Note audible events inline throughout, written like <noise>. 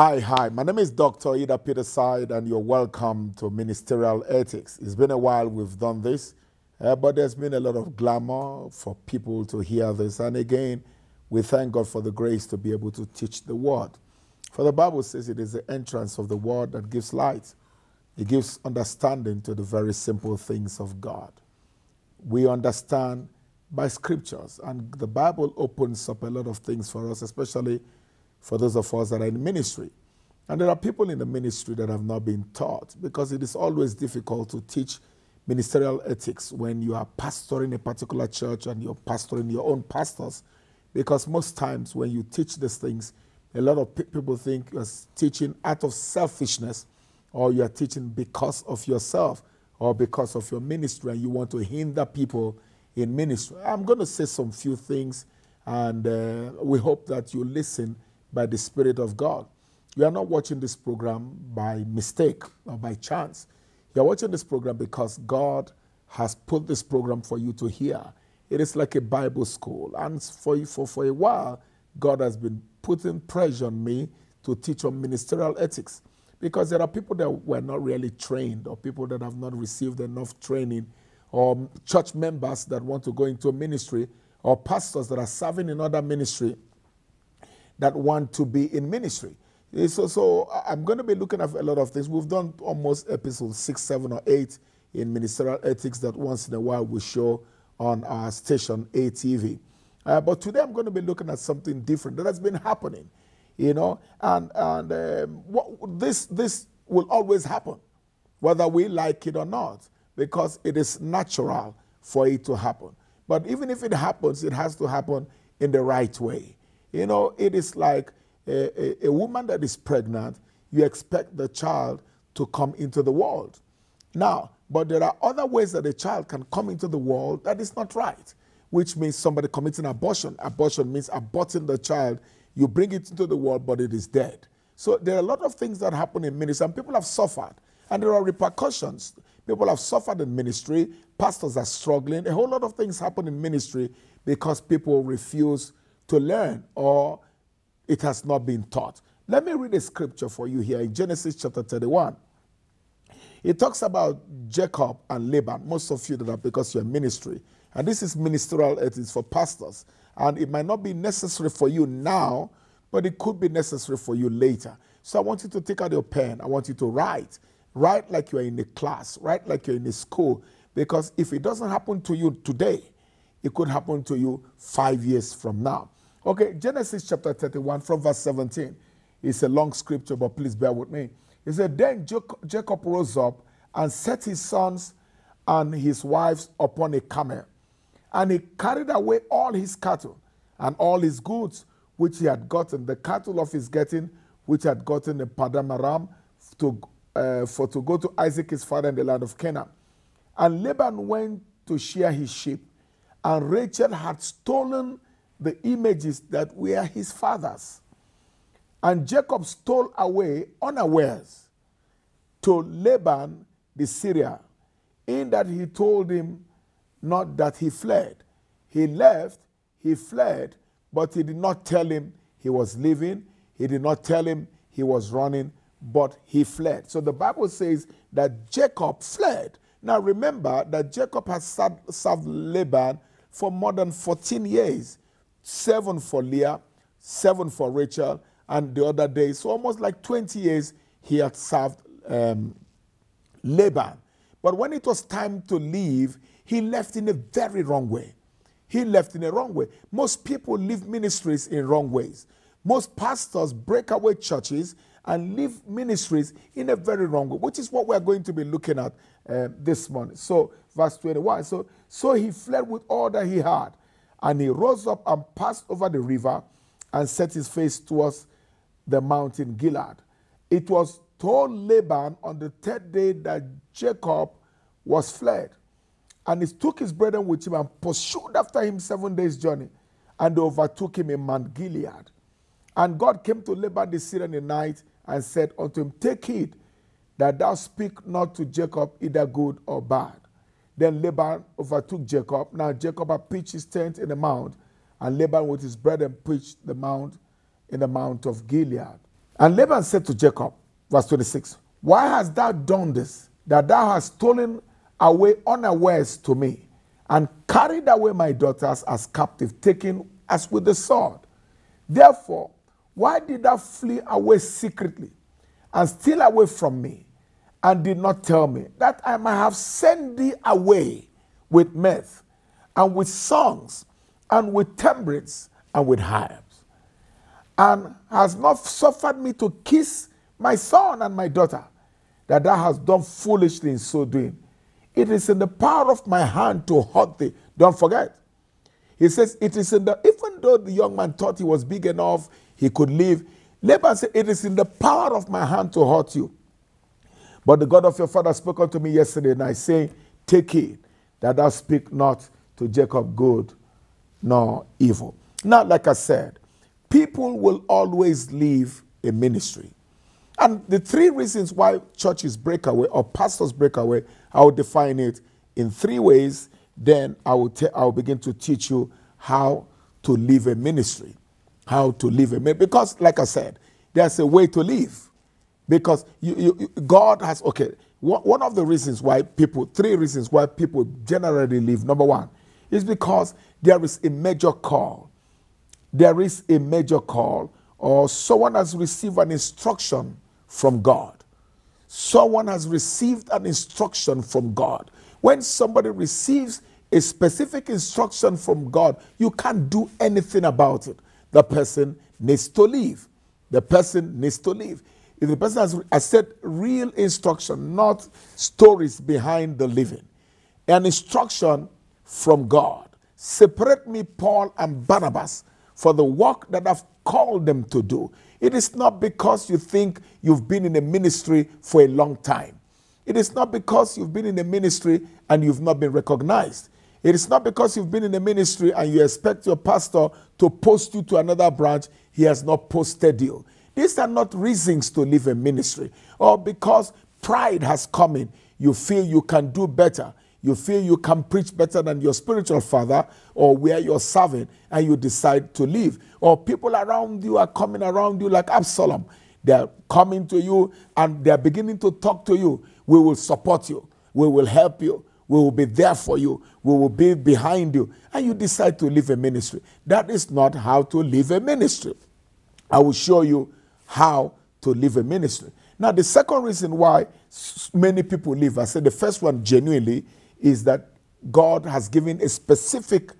Hi, hi. My name is Dr. Idah Peterside, and you're welcome to Ministerial Ethics. It's been a while we've done this, uh, but there's been a lot of glamour for people to hear this. And again, we thank God for the grace to be able to teach the word. For the Bible says it is the entrance of the word that gives light, it gives understanding to the very simple things of God. We understand by scriptures, and the Bible opens up a lot of things for us, especially for those of us that are in ministry. And there are people in the ministry that have not been taught because it is always difficult to teach ministerial ethics when you are pastoring a particular church and you're pastoring your own pastors. Because most times when you teach these things, a lot of people think you're teaching out of selfishness or you're teaching because of yourself or because of your ministry and you want to hinder people in ministry. I'm going to say some few things and uh, we hope that you listen by the Spirit of God. You are not watching this program by mistake or by chance. You are watching this program because God has put this program for you to hear. It is like a Bible school. And for, for, for a while, God has been putting pressure on me to teach on ministerial ethics because there are people that were not really trained or people that have not received enough training or church members that want to go into ministry or pastors that are serving in other ministry that want to be in ministry. Eh, so, so I'm going to be looking at a lot of things. We've done almost episodes six, seven, or eight in ministerial ethics that once in a while we show on our station ATV. Uh, but today I'm going to be looking at something different that has been happening, you know, and and um, what, this this will always happen, whether we like it or not, because it is natural for it to happen. But even if it happens, it has to happen in the right way. You know, it is like a, a, a woman that is pregnant, you expect the child to come into the world. Now, but there are other ways that a child can come into the world that is not right, which means somebody committing abortion. Abortion means aborting the child. You bring it into the world, but it is dead. So there are a lot of things that happen in ministry, and people have suffered, and there are repercussions. People have suffered in ministry. Pastors are struggling. A whole lot of things happen in ministry because people refuse to learn or it has not been taught. Let me read a scripture for you here in Genesis chapter 31. It talks about Jacob and Laban. Most of you that are because you're ministry. And this is ministerial it is for pastors. And it might not be necessary for you now, but it could be necessary for you later. So I want you to take out your pen. I want you to write. Write like you're in a class. Write like you're in a school. Because if it doesn't happen to you today, it could happen to you five years from now. Okay, Genesis chapter 31 from verse 17. It's a long scripture, but please bear with me. He said, Then Jacob rose up and set his sons and his wives upon a camel. And he carried away all his cattle and all his goods which he had gotten, the cattle of his getting, which had gotten in Paddan Aram, to, uh, for to go to Isaac his father in the land of Canaan. And Laban went to shear his sheep, and Rachel had stolen the images that were his father's. And Jacob stole away unawares to Laban the Syrian, in that he told him not that he fled. He left, he fled, but he did not tell him he was leaving. He did not tell him he was running, but he fled. So the Bible says that Jacob fled. Now remember that Jacob has served Laban for more than 14 years seven for Leah, seven for Rachel, and the other day, so almost like 20 years, he had served um, Laban. But when it was time to leave, he left in a very wrong way. He left in a wrong way. Most people leave ministries in wrong ways. Most pastors break away churches and leave ministries in a very wrong way, which is what we're going to be looking at uh, this morning. So, verse 21. So, so he fled with all that he had and he rose up and passed over the river and set his face towards the mountain Gilead. It was told Laban on the third day that Jacob was fled. And he took his brethren with him and pursued after him seven days' journey and overtook him in Mount Gilead. And God came to Laban the Syrian in the night and said unto him, Take heed that thou speak not to Jacob either good or bad. Then Laban overtook Jacob. Now Jacob had pitched his tent in the mount, and Laban with his brethren pitched the mount in the mount of Gilead. And Laban said to Jacob, verse 26, Why hast thou done this, that thou hast stolen away unawares to me, and carried away my daughters as captive, taken as with the sword? Therefore, why did thou flee away secretly and steal away from me, and did not tell me that I might have sent thee away with mirth, and with songs, and with timbrels, and with harps? and has not suffered me to kiss my son and my daughter, that thou hast done foolishly in so doing. It is in the power of my hand to hurt thee. Don't forget. He says, It is in the, even though the young man thought he was big enough, he could live. Laban said, It is in the power of my hand to hurt you. But the God of your father spoke unto me yesterday and I say, Take heed that thou speak not to Jacob good nor evil. Now, like I said, people will always leave a ministry. And the three reasons why churches break away or pastors break away, I will define it in three ways. Then I will, I will begin to teach you how to live a ministry. How to live a ministry. Because, like I said, there's a way to live. Because you, you, God has, okay, one of the reasons why people, three reasons why people generally leave, number one, is because there is a major call there is a major call or someone has received an instruction from God. Someone has received an instruction from God. When somebody receives a specific instruction from God, you can't do anything about it. The person needs to leave. The person needs to leave. If the person has, I said real instruction, not stories behind the living, an instruction from God. Separate me, Paul and Barnabas, for the work that I've called them to do. It is not because you think you've been in a ministry for a long time. It is not because you've been in a ministry and you've not been recognized. It is not because you've been in a ministry and you expect your pastor to post you to another branch, he has not posted you. These are not reasons to leave a ministry. Or because pride has come in, you feel you can do better you feel you can preach better than your spiritual father or where you're serving and you decide to leave. Or people around you are coming around you like Absalom. They're coming to you and they're beginning to talk to you. We will support you. We will help you. We will be there for you. We will be behind you. And you decide to leave a ministry. That is not how to leave a ministry. I will show you how to leave a ministry. Now, the second reason why many people leave, I said the first one genuinely is that God has given a specific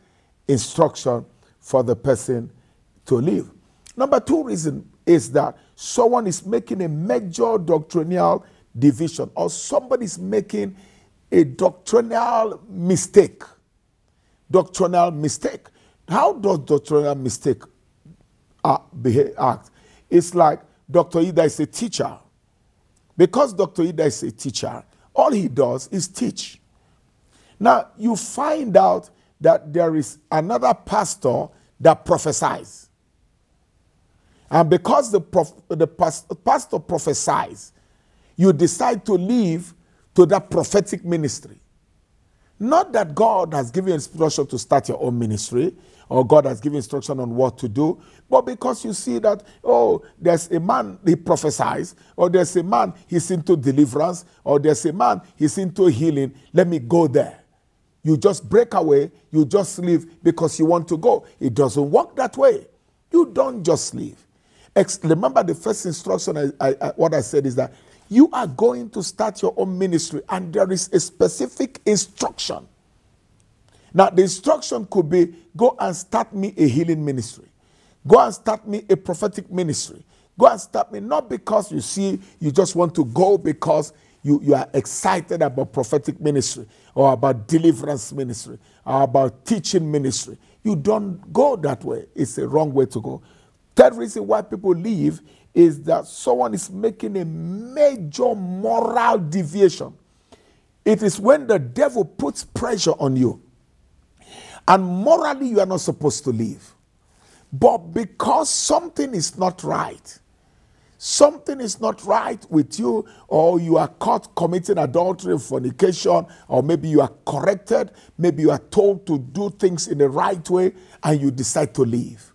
instruction for the person to live. Number two reason is that someone is making a major doctrinal division or somebody is making a doctrinal mistake. Doctrinal mistake. How does doctrinal mistake uh, act? It's like Dr. Idah is a teacher. Because Dr. Idah is a teacher, all he does is teach. Now, you find out that there is another pastor that prophesies. And because the, prof, the pastor prophesies, you decide to leave to that prophetic ministry. Not that God has given instruction to start your own ministry or God has given instruction on what to do, but because you see that, oh, there's a man, he prophesies, or there's a man, he's into deliverance, or there's a man, he's into healing, let me go there. You just break away, you just leave because you want to go. It doesn't work that way. You don't just leave. Ex- remember the first instruction, I, I, I, what I said is that you are going to start your own ministry and there is a specific instruction. Now, the instruction could be go and start me a healing ministry, go and start me a prophetic ministry, go and start me, not because you see you just want to go because you, you are excited about prophetic ministry or about deliverance ministry or about teaching ministry. You don't go that way. It's a wrong way to go. Third reason why people leave is that someone is making a major moral deviation. It is when the devil puts pressure on you, and morally you are not supposed to leave. But because something is not right, something is not right with you, or you are caught committing adultery, fornication, or maybe you are corrected, maybe you are told to do things in the right way, and you decide to leave.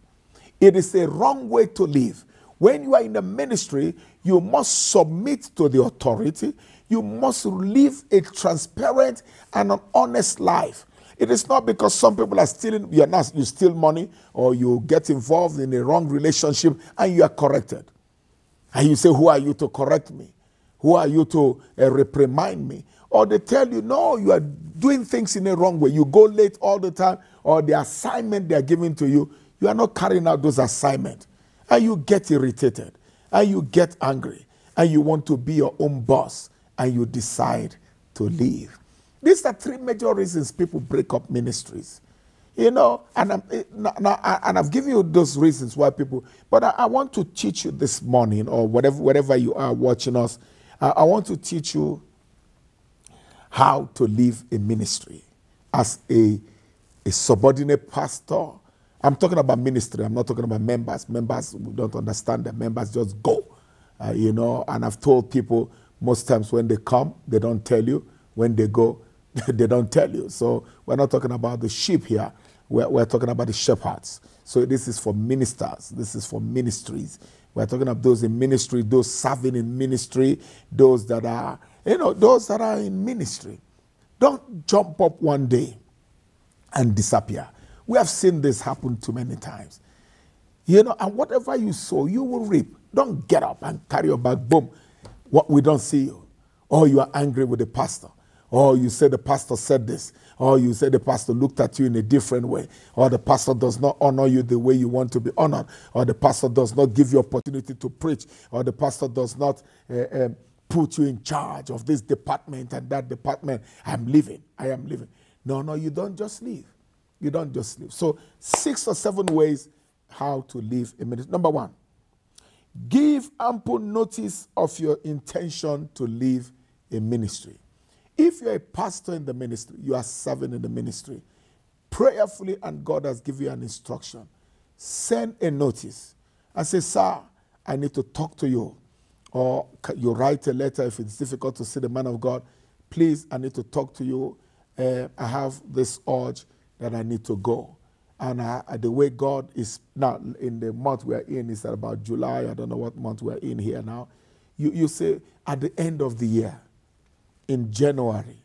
It is a wrong way to live. When you are in the ministry, you must submit to the authority. You must live a transparent and an honest life. It is not because some people are stealing, you're not, you steal money or you get involved in a wrong relationship and you are corrected. And you say, Who are you to correct me? Who are you to uh, reprimand me? Or they tell you, No, you are doing things in a wrong way. You go late all the time, or the assignment they are giving to you, you are not carrying out those assignments. And you get irritated, and you get angry, and you want to be your own boss, and you decide to leave. These are three major reasons people break up ministries. You know, and, I'm, eh, and I've given you those reasons why people, but I, want to teach you this morning or whatever, wherever you are watching us, I, want to teach you how to live a ministry as a, a subordinate pastor. I'm talking about ministry, I'm not talking about members. Members don't understand that members just go, uh, you know, and I've told people most times when they come, they don't tell you. When they go, <laughs> they don't tell you. So we're not talking about the sheep here. We're, we're talking about the shepherds. So this is for ministers. This is for ministries. We're talking about those in ministry, those serving in ministry, those that are, you know, those that are in ministry. Don't jump up one day and disappear. We have seen this happen too many times. You know, and whatever you sow, you will reap. Don't get up and carry your bag, boom. What we don't see you. Or you are angry with the pastor or you say the pastor said this, or you say the pastor looked at you in a different way, or the pastor does not honor you the way you want to be honored, or the pastor does not give you opportunity to preach, or the pastor does not uh, um, put you in charge of this department and that department. I'm leaving. I am leaving. No, no, you don't just leave. You don't just leave. So, six or seven ways how to live a ministry. Number one, give ample notice of your intention to leave a ministry. If you're a pastor in the ministry, you are serving in the ministry, prayerfully, and God has given you an instruction, send a notice and say, Sir, I need to talk to you. Or you write a letter if it's difficult to see the man of God. Please, I need to talk to you. Uh, I have this urge that I need to go. And I, the way God is now in the month we're in, is about July. I don't know what month we're in here now. You, you say at the end of the year, in January,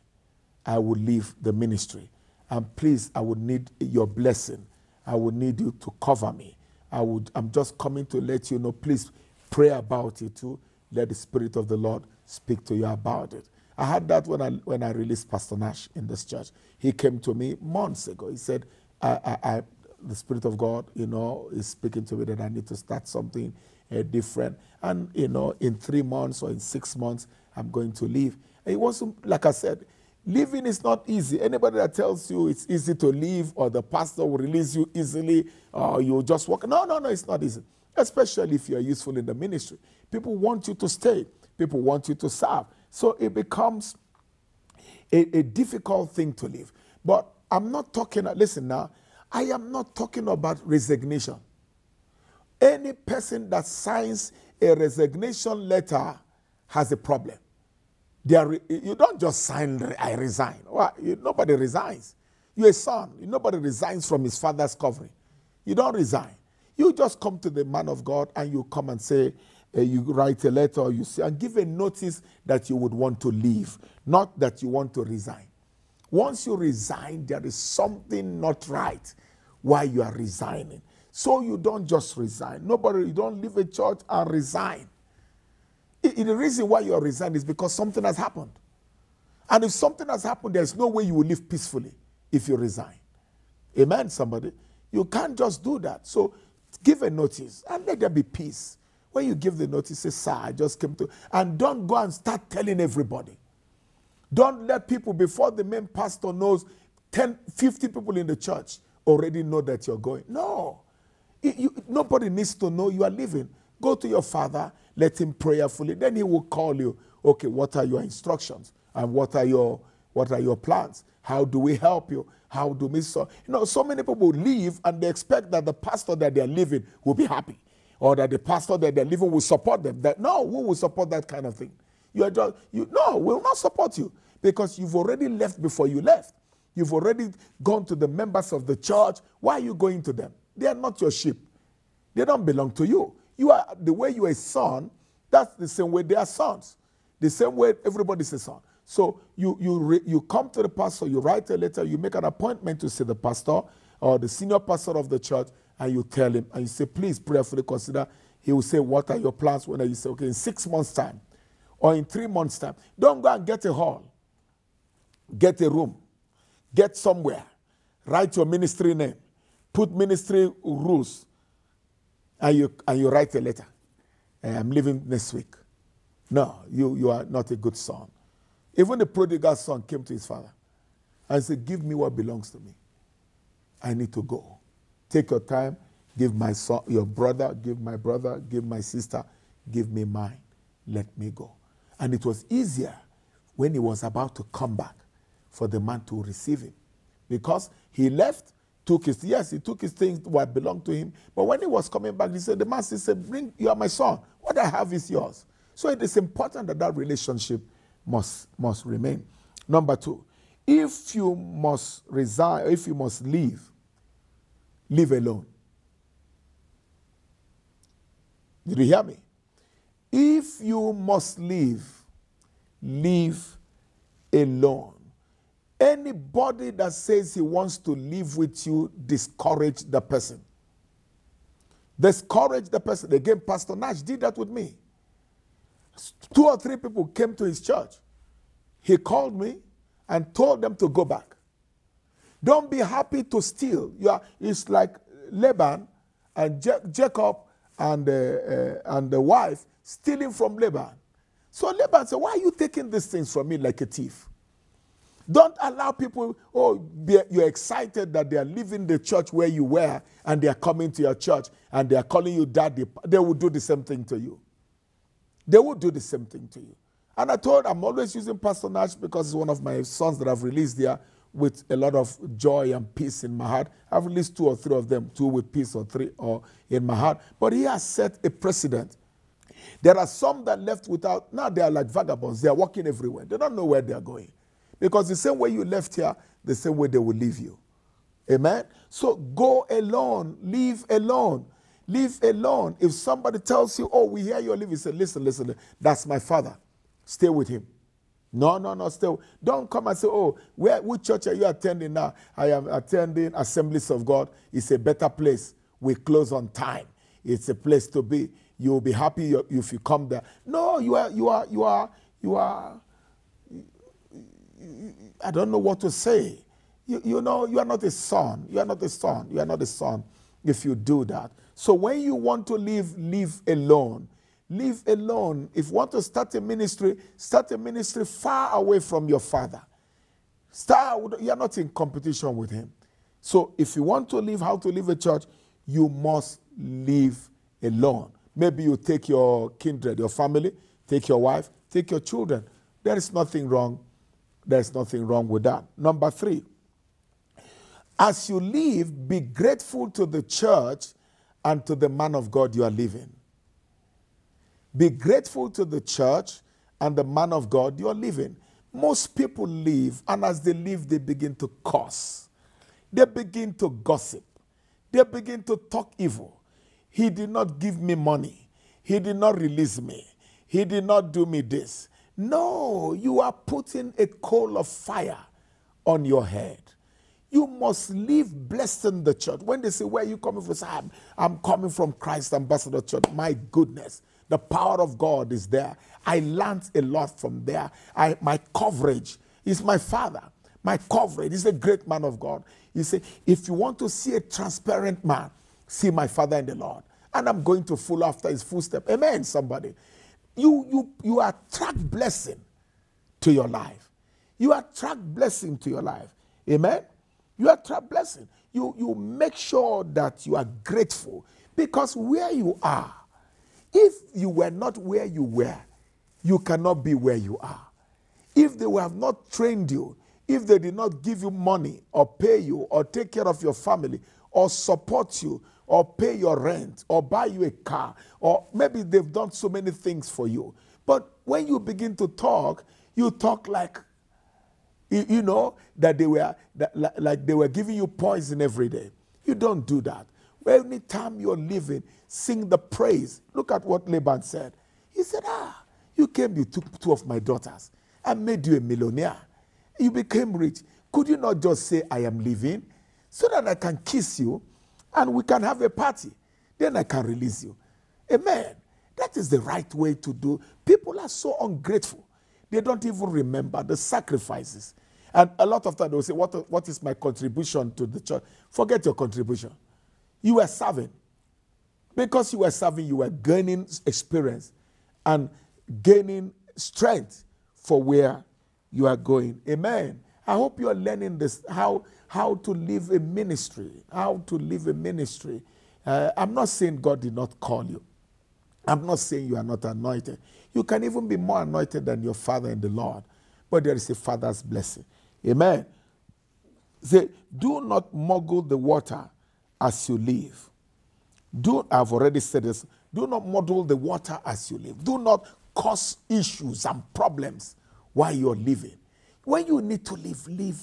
I will leave the ministry. And please, I would need your blessing. I would need you to cover me. I would, I'm just coming to let you know, please pray about it too. Let the Spirit of the Lord speak to you about it. I had that when I, when I released Pastor Nash in this church. He came to me months ago. He said, I, I, I, the Spirit of God, you know, is speaking to me that I need to start something uh, different. And, you know, in three months or in six months, I'm going to leave. It wasn't, like I said, living is not easy. Anybody that tells you it's easy to leave or the pastor will release you easily or you just walk. No, no, no, it's not easy. Especially if you're useful in the ministry. People want you to stay, people want you to serve. So it becomes a, a difficult thing to live. But I'm not talking, listen now, I am not talking about resignation. Any person that signs a resignation letter has a problem. Are, you don't just sign, I resign. Well, you, nobody resigns. You're a son. Nobody resigns from his father's covering. You don't resign. You just come to the man of God and you come and say, uh, you write a letter you say, and give a notice that you would want to leave, not that you want to resign. Once you resign, there is something not right while you are resigning. So you don't just resign. Nobody, you don't leave a church and resign. The reason why you're resigned is because something has happened. And if something has happened, there's no way you will live peacefully if you resign. Amen, somebody? You can't just do that. So give a notice and let there be peace. When you give the notice, say, Sir, I just came to. And don't go and start telling everybody. Don't let people, before the main pastor knows, 10, 50 people in the church already know that you're going. No. You, nobody needs to know you are leaving. Go to your father let him prayerfully. Then he will call you. Okay, what are your instructions? And what are your what are your plans? How do we help you? How do we so you know so many people leave and they expect that the pastor that they're leaving will be happy. Or that the pastor that they're leaving will support them. That no, who will support that kind of thing? You are just you no, we will not support you because you've already left before you left. You've already gone to the members of the church. Why are you going to them? They are not your sheep. They don't belong to you. You are the way you are a son, that's the same way they are sons. The same way everybody's a son. So you you re, you come to the pastor, you write a letter, you make an appointment to see the pastor or the senior pastor of the church, and you tell him, and you say, please prayerfully consider. He will say, What are your plans? When you say, Okay, in six months' time or in three months' time. Don't go and get a hall, get a room, get somewhere, write your ministry name, put ministry rules, and you, and you write a letter. Eh, I'm leaving next week. No, you, you are not a good son. Even the prodigal son came to his father and said, Give me what belongs to me. I need to go. Take your time, give my son, your brother, give my brother, give my sister, give me mine. Let me go. And it was easier when he was about to come back for the man to receive him. Because he left, took his, yes, he took his things what belonged to him. But when he was coming back, he said, the master said, bring, you are my son. What I have is yours. So it is important that that relationship must, must remain. Number two, if you must resign, if you must leave, leave alone. Did you hear me? If you must leave, leave alone. Anybody that says he wants to live with you, discourage the person. Discourage the person. Again, Pastor Nash did that with me. Two or three people came to his church. He called me and told them to go back. Don't be happy to steal. You are, it's like Laban and Jacob and, uh, uh, and the wife stealing from Laban. So Laban said, Why are you taking these things from me like a thief? Don't allow people, oh, you're excited that they are leaving the church where you were and they are coming to your church and they are calling you daddy. They will do the same thing to you. They will do the same thing to you. And I told, I'm always using Pastor Nash because it's one of my sons that I've released there with a lot of joy and peace in my heart. I've released two or three of them, two with peace or three or in my heart. But he has set a precedent. There are some that left without, now they are like vagabonds. They are walking everywhere. They don't know where they are going. Because the same way you left here, the same way they will leave you. Amen? So go alone, leave alone. Leave alone. If somebody tells you, oh, we hear you're leaving, say, listen, listen, that's my father. Stay with him. No, no, no, still. Don't come and say, oh, where, which church are you attending now? I am attending Assemblies of God. It's a better place. We close on time. It's a place to be. You'll be happy if you come there. No, you are, you are, you are, you are, I don't know what to say. You, you know, you are not a son. You are not a son. You are not a son if you do that. So when you want to live, live alone. Live alone. If you want to start a ministry, start a ministry far away from your father. Start, you're not in competition with him. So if you want to live how to live a church, you must live alone. Maybe you take your kindred, your family, take your wife, take your children. There is nothing wrong. There's nothing wrong with that. Number three, as you leave, be grateful to the church and to the man of God you are leaving. Be grateful to the church and the man of God you are leaving. Most people leave, and as they leave, they begin to curse. They begin to gossip. They begin to talk evil. He did not give me money. He did not release me. He did not do me this. No, you are putting a coal of fire on your head. You must live blessed in the church. When they say, Where are you coming from? Say, I'm, I'm coming from Christ Ambassador Church. My goodness, the power of God is there. I learned a lot from there. I, my coverage is my father. My coverage is a great man of God. He said, If you want to see a transparent man, see my father in the Lord. And I'm going to follow after his footsteps. Amen, somebody. You, you, you attract blessing to your life. You attract blessing to your life. Amen. You attract blessing. You, you make sure that you are grateful because where you are, if you were not where you were, you cannot be where you are. If they have not trained you, if they did not give you money or pay you or take care of your family or support you or pay your rent or buy you a car or maybe they've done so many things for you. But when you begin to talk, you talk like you, know that they were that, like they were giving you poison every day. You don't do that. Anytime you're living, sing the praise. Look at what Laban said. He said, Ah, you came, you took two of my daughters and made you a millionaire. You became rich. Could you not just say, I am living, so that I can kiss you and we can have a party? Then I can release you. Amen. That is the right way to do. People are so ungrateful. They don't even remember the sacrifices. And a lot of times they'll say, what, what is my contribution to the church? Forget your contribution. You were serving. Because you were serving, you were gaining experience and gaining strength for where you are going. Amen. I hope you are learning this how, how to live a ministry. How to live a ministry. Uh, I'm not saying God did not call you. I'm not saying you are not anointed. You can even be more anointed than your father in the Lord. But there is a father's blessing. Amen. Say, do not muggle the water as you live. Do I've already said this. Do not muddle the water as you live. Do not cause issues and problems while you're living. When you need to live, live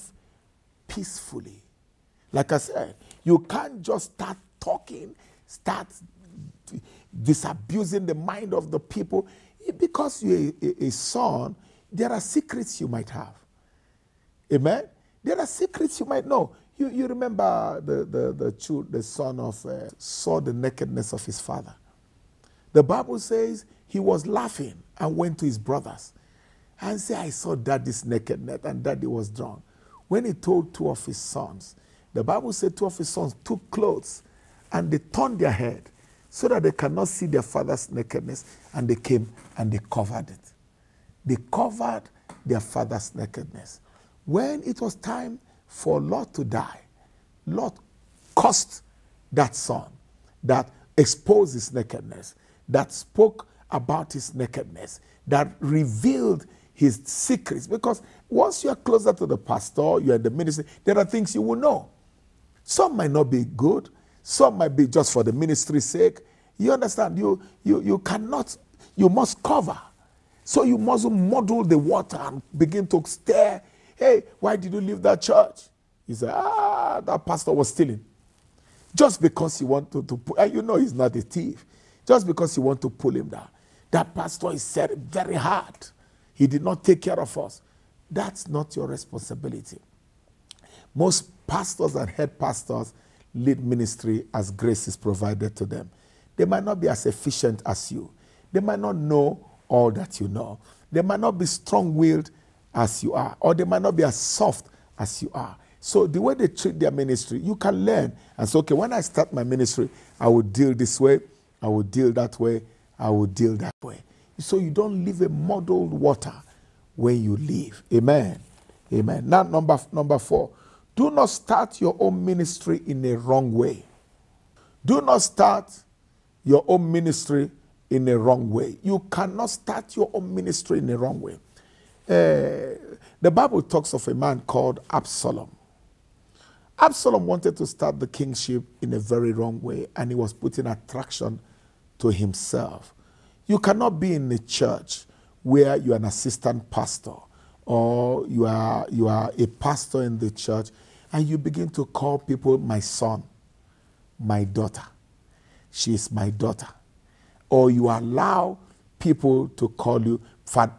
peacefully. Like I said, you can't just start talking, start disabusing the mind of the people. Because you're a, a, son, there are secrets you might have. Amen? There are secrets you might know. You, you remember the, the, the, the son of uh, saw the nakedness of his father. The Bible says he was laughing and went to his brothers and said, I saw daddy's nakedness and daddy was drunk. When he told two of his sons, the Bible said two of his sons took clothes and they turned their head so that they cannot see their father's nakedness and they came and they covered it. They covered their father's nakedness. When it was time for Lot to die, Lot cursed that son that exposed his nakedness, that spoke about his nakedness, that revealed his secrets. Because once you are closer to the pastor, you are in the ministry, there are things you will know. Some might not be good, some might be just for the ministry's sake. You understand? You, you, you cannot, you must cover. So you mustn't muddle the water and begin to stare Hey, why did you leave that church? He said, Ah, that pastor was stealing. Just because he wanted to, to you know he's not a thief. Just because you want to pull him down. That pastor is very hard. He did not take care of us. That's not your responsibility. Most pastors and head pastors lead ministry as grace is provided to them. They might not be as efficient as you. They might not know all that you know. They might not be strong willed as you are, or they might not be as soft as you are. So the way they treat their ministry, you can learn and say, okay, when I start my ministry, I will deal this way, I will deal that way, I will deal that way. So you don't leave a muddled water when you leave. Amen. Amen. Now, number, number four, do not start your own ministry in a wrong way. Do not start your own ministry in a wrong way. You cannot start your own ministry in a wrong way. Uh, the Bible talks of a man called Absalom. Absalom wanted to start the kingship in a very wrong way, and he was putting attraction to himself. You cannot be in a church where you are an assistant pastor or you are, you are a pastor in the church and you begin to call people my son, my daughter. She is my daughter. Or you allow people to call you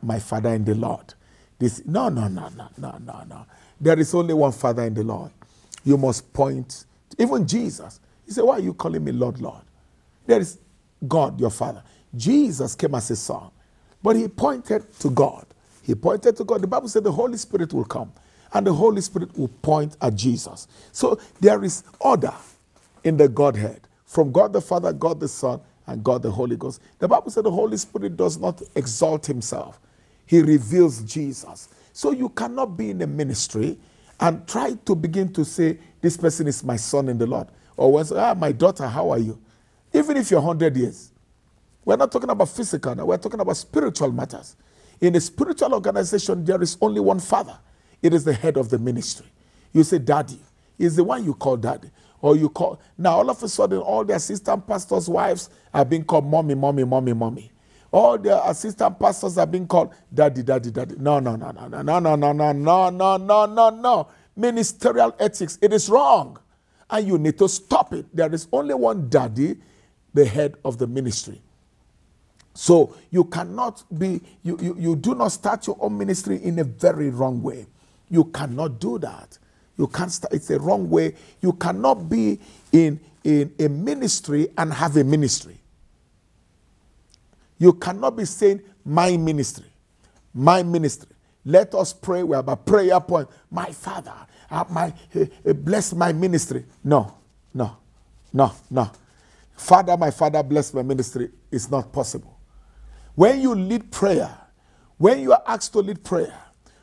my father in the Lord. This, no, no, no, no, no, no, no. There is only one Father in the Lord. You must point, even Jesus. He said, Why are you calling me Lord, Lord? There is God, your Father. Jesus came as a son, but he pointed to God. He pointed to God. The Bible said the Holy Spirit will come, and the Holy Spirit will point at Jesus. So there is order in the Godhead from God the Father, God the Son, and God the Holy Ghost. The Bible said the Holy Spirit does not exalt himself, he reveals Jesus. So you cannot be in a ministry and try to begin to say, This person is my son in the Lord. Or ah, my daughter, how are you? Even if you're 100 years. We're not talking about physical now, we're talking about spiritual matters. In a spiritual organization, there is only one father, it is the head of the ministry. You say, Daddy, is the one you call daddy. Or you call, now all of a sudden, all the assistant pastors' wives are being called mommy, mommy, mommy, mommy. All the assistant pastors are being called daddy, daddy, daddy. No, no, no, no, no, no, no, no, no, no, no, no, no, no. Ministerial ethics, it is wrong. and you need to stop it. There is only one daddy, the head of the ministry. So you cannot be, you, you, you do not start your own ministry in a very wrong way. You cannot do that. You can't start, it's a wrong way. You cannot be in, in a ministry and have a ministry. You cannot be saying, my ministry, my ministry. Let us pray. We have a prayer point. My Father, uh, my, uh, uh, bless my ministry. No, no, no, no. Father, my Father, bless my ministry. It's not possible. When you lead prayer, when you are asked to lead prayer,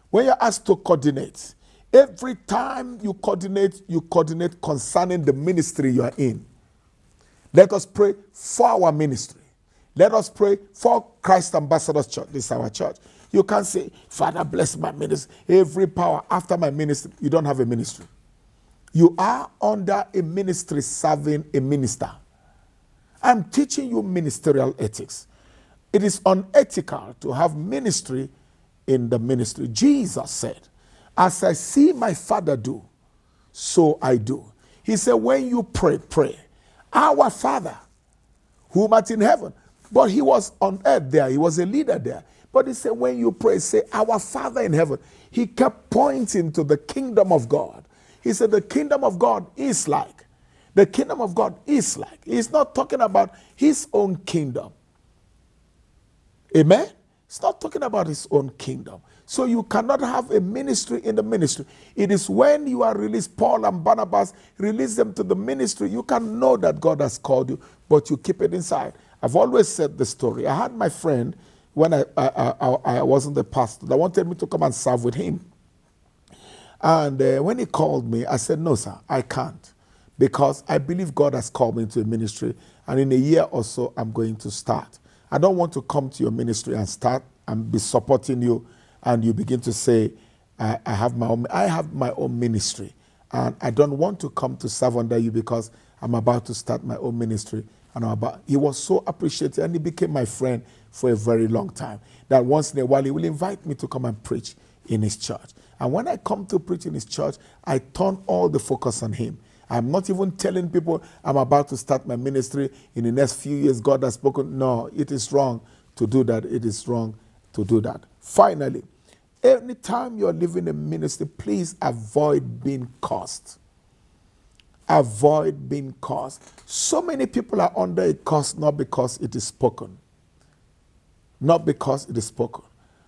when you're asked to coordinate, every time you coordinate, you coordinate concerning the ministry you are in. Let us pray for our ministry. Let us pray for Christ Ambassadors Church. This is our church. You can't say, Father, bless my ministry. Every power after my ministry. You don't have a ministry. You are under a ministry serving a minister. I'm teaching you ministerial ethics. It is unethical to have ministry in the ministry. Jesus said, As I see my Father do, so I do. He said, When you pray, pray. Our Father, whom art in heaven. But he was on earth there, he was a leader there. But he said, When you pray, say, Our Father in heaven. He kept pointing to the kingdom of God. He said, The kingdom of God is like. The kingdom of God is like. He's not talking about his own kingdom. Amen? It's not talking about his own kingdom. So you cannot have a ministry in the ministry. It is when you are released, Paul and Barnabas release them to the ministry. You can know that God has called you, but you keep it inside. I've always said the story. I had my friend when I, I, I, I wasn't the pastor that wanted me to come and serve with him. And uh, when he called me, I said, No, sir, I can't. Because I believe God has called me into a ministry. And in a year or so, I'm going to start. I don't want to come to your ministry and start and be supporting you, and you begin to say, I, I have my own. I have my own ministry, and I don't want to come to serve under you because I'm about to start my own ministry. And about, he was so appreciated, and he became my friend for a very long time. That once in a while he will invite me to come and preach in his church. And when I come to preach in his church, I turn all the focus on him. I'm not even telling people I'm about to start my ministry in the next few years. God has spoken. No, it is wrong to do that. It is wrong to do that. Finally, anytime you're living a ministry, please avoid being cursed. Avoid being cursed. So many people are under a curse not because it is spoken, not because it is spoken.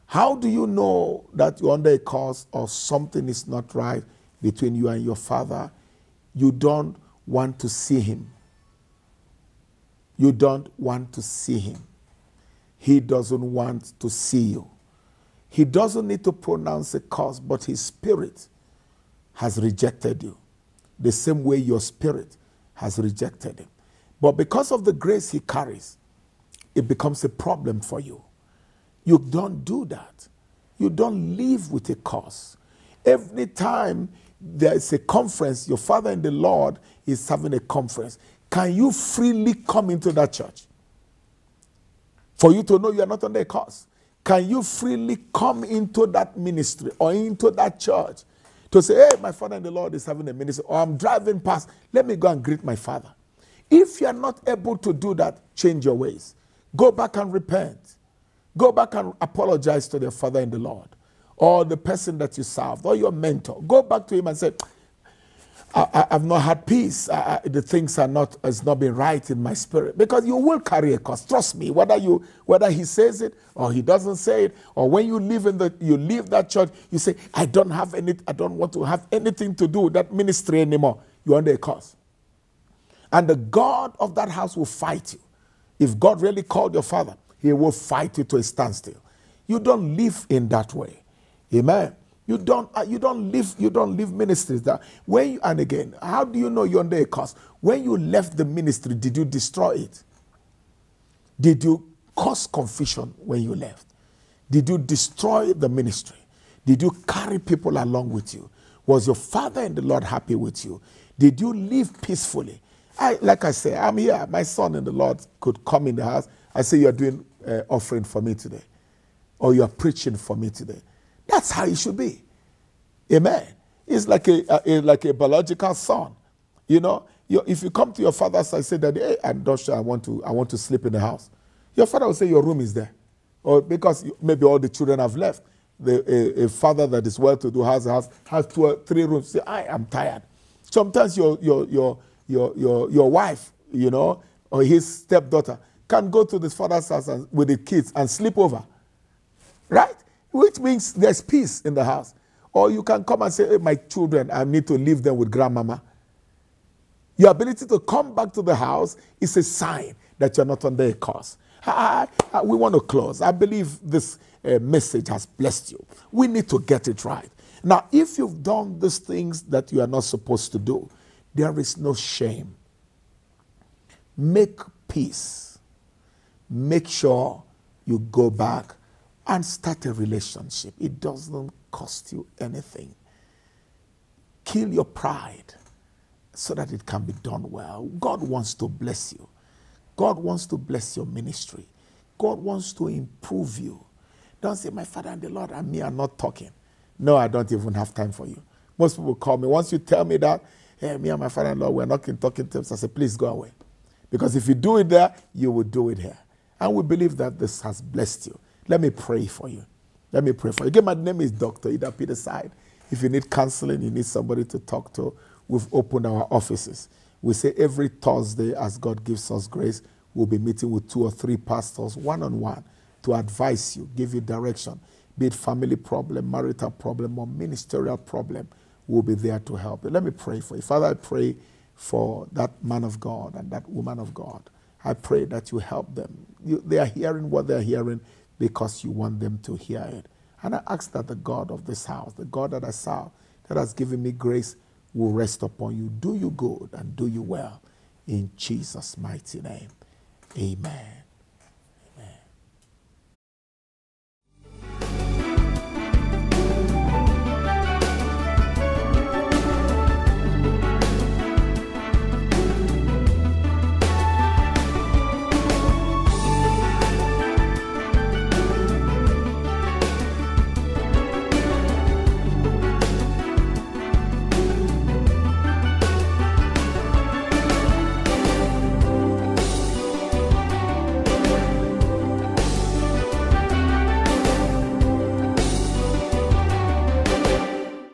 How do you know that you're under a curse or something is not right between you and your father? you don't want to see him. You don't want to see him. He doesn't want to see you. He doesn't need to pronounce a curse, but his spirit has rejected you. The same way your spirit has rejected him. But because of the grace he carries, it becomes a problem for you. You don't do that. You don't live with a curse. Every time there is a conference, your father in the Lord is having a conference. Can you freely come into that church? For you to know you are not under a curse. Can you freely come into that ministry or into that church to say, hey, my father in the Lord is having a ministry, or I'm driving past, let me go and greet my father. If you are not able to do that, change your ways. Go back and repent. Go back and apologize to the father in the Lord or the person that you served or your mentor. Go back to him and say, I, have not had peace. I, the things are not has not been right in my spirit because you will carry a cost. Trust me. Whether you whether he says it or he doesn't say it, or when you live in the you leave that church, you say, I don't have any. I don't want to have anything to do with that ministry anymore. You're under a curse, and the God of that house will fight you. If God really called your father, He will fight you to a standstill. You don't live in that way. Amen. You don't, uh, you don't live, you don't live ministries that when you, and again, how do you know you're under a curse? When you left the ministry, did you destroy it? Did you cause confusion when you left? Did you destroy the ministry? Did you carry people along with you? Was your father and the Lord happy with you? Did you live peacefully? I, like I say, I'm here. My son and the Lord could come in the house. I say, You're doing uh, offering for me today, or you're preaching for me today. That's how it should be. Amen. It's like a, a, like a biological son. You know, you, if you come to your father's side, say that, hey, I'm not sure I want to, I want to sleep in the house. Your father will say your room is there. Or because you, maybe all the children have left. The, a, a father that is well-to-do has a house, has two, three rooms. Say, I am tired. Sometimes your, your, your, your, your, your wife, you know, or his stepdaughter can go to the father's house and, with the kids and sleep over. Right? Which means there's peace in the house. Or you can come and say, hey, my children, I need to leave them with grandmama. Your ability to come back to the house is a sign that you're not under a curse. I, I, we want to close. I believe this uh, message has blessed you. We need to get it right. Now, if you've done these things that you are not supposed to do, there is no shame. Make peace. Make sure you go back and start a relationship. It doesn't cost you anything. Kill your pride so that it can be done well. God wants to bless you. God wants to bless your ministry. God wants to improve you. Don't say, My father and the Lord and me are not talking. No, I don't even have time for you. Most people call me. Once you tell me that, hey, me and my father and Lord, we're not in talking terms, I say, please go away. Because if you do it there, you will do it here. And we believe that this has blessed you. Let me pray for you. Let me pray for you. Again, my name is Dr. Idah Peterside. If you need counseling, you need somebody to talk to, we've opened our offices. We say every Thursday, as God gives us grace, we'll be meeting with two or three pastors one on one to advise you, give you direction, be it family problem, marital problem, or ministerial problem. We'll be there to help you. Let me pray for you. Father, I pray for that man of God and that woman of God. I pray that you help them. You, they are hearing what they're hearing because you want them to hear it. And I ask that the God of this house, the God that I saw, that has given me grace, will rest upon you, do you good and do you well. In Jesus' mighty name, amen.